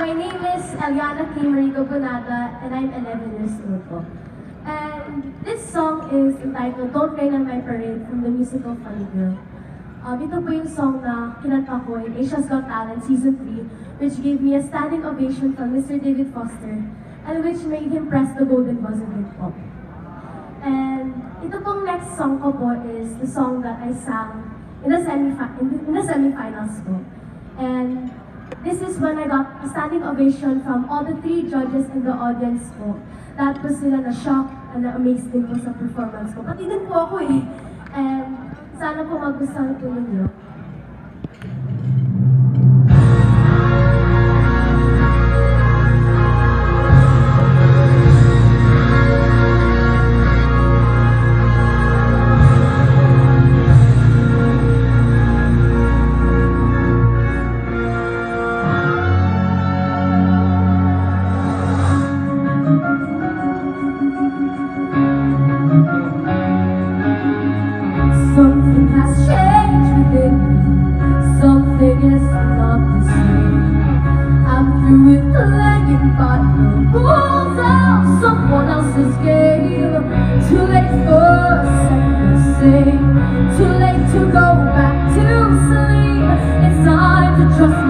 my name is Eleana Kaye Marie Gabunada, and I'm 11 years old. And this song is entitled Don't Rain on My Parade from the musical Funny Girl. Um, ito po yung song na kinanta ko in Asia's Got Talent Season 3, which gave me a standing ovation from Mr. David Foster, and which made him press the golden buzzer pop. And ito pong next song ko po is the song that I sang in the, semi in the, in the semifinals. And this is when I got a standing ovation from all the three judges in the audience po. Lahat po sila na-shock and na-amazed din po sa performance ko. Pati din po ako eh. And sana po magustuhan po ninyo. Has changed within me. Something is not the same. I'm through with playing by the rules of someone else's game. Too late for second. Too late to go back to sleep. It's time to trust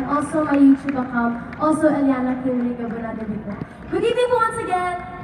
and also my YouTube account, also Eliana Kim Rigo Bonata Dito. Good evening once again.